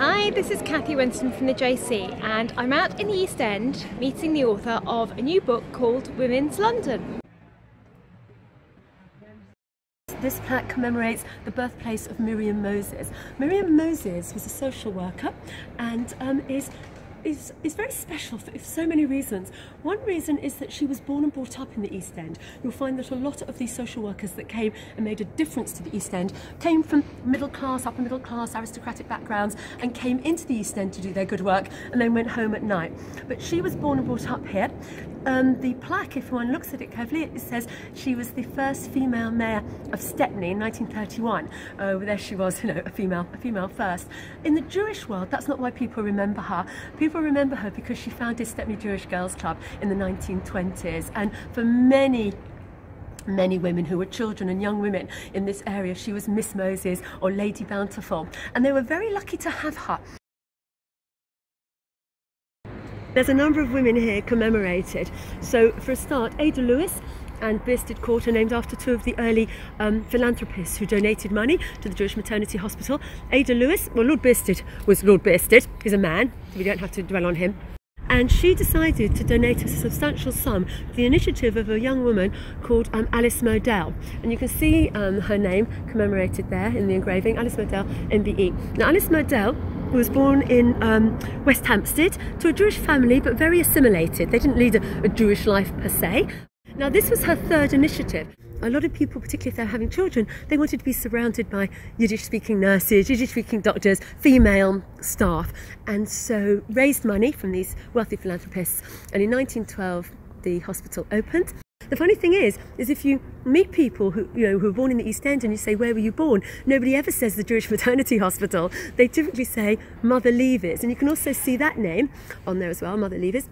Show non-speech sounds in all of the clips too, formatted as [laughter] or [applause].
Hi, this is Cathy Winston from the JC, and I'm out in the East End meeting the author of a new book called Women's London. This plaque commemorates the birthplace of Miriam Moses. Miriam Moses was a social worker and um, is is, is very special for so many reasons. One reason is that she was born and brought up in the East End. You'll find that a lot of these social workers that came and made a difference to the East End came from middle class, upper middle class, aristocratic backgrounds and came into the East End to do their good work and then went home at night. But she was born and brought up here. Um, the plaque, if one looks at it carefully, it says she was the first female mayor of Stepney in 1931. Uh, there she was, you know, a female, a female first. In the Jewish world, that's not why people remember her. People People remember her because she founded Stepney Jewish Girls Club in the 1920s and for many many women who were children and young women in this area. She was Miss Moses or Lady Bountiful and they were very lucky to have her. There's a number of women here commemorated. So for a start, Ada Lewis and Bearsted Court are named after two of the early um, philanthropists who donated money to the Jewish Maternity Hospital. Ada Lewis, well, Lord Bearsted was Lord Bearsted, he's a man, so we don't have to dwell on him. And she decided to donate a substantial sum to the initiative of a young woman called um, Alice Model. And you can see um, her name commemorated there in the engraving, Alice Model, MBE. Now, Alice Model was born in um, West Hampstead to a Jewish family, but very assimilated. They didn't lead a, a Jewish life per se. Now, this was her third initiative. A lot of people, particularly if they're having children, they wanted to be surrounded by Yiddish speaking nurses, Yiddish speaking doctors, female staff, and so raised money from these wealthy philanthropists. And in 1912, the hospital opened. The funny thing is, is if you meet people who you know who are born in the East End and you say, "Where were you born?" Nobody ever says the Jewish [laughs] Maternity Hospital. They typically say Mother Levy's, and you can also see that name on there as well, Mother Levy's.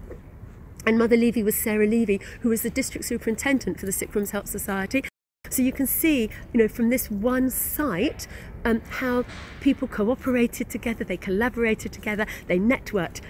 And Mother Levy was Sarah Levy, who was the district superintendent for the Sick Rooms Help Society. So you can see, you know, from this one site, um, how people cooperated together, they collaborated together, they networked.